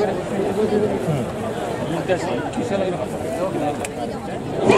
嗯，你这是？你这个是？